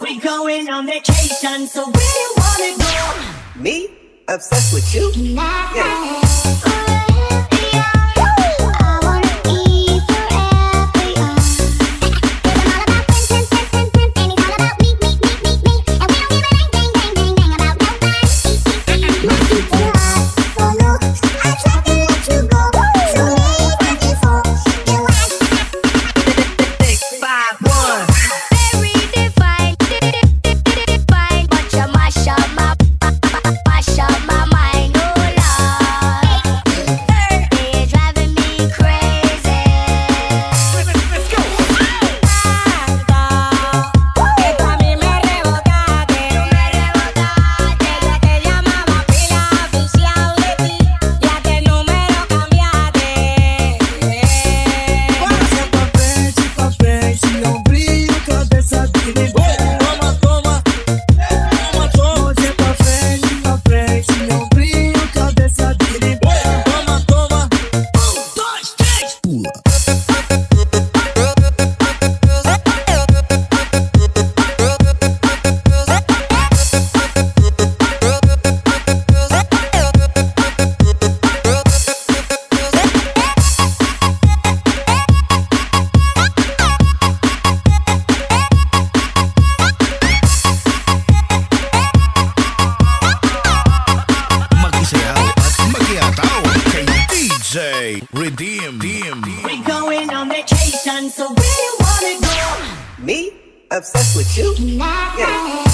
We're going on vacation, so we want me? Obsessed with you? Yeah. Station. We going on vacation, so where you wanna go? Me? Obsessed with you? Yeah.